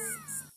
foi.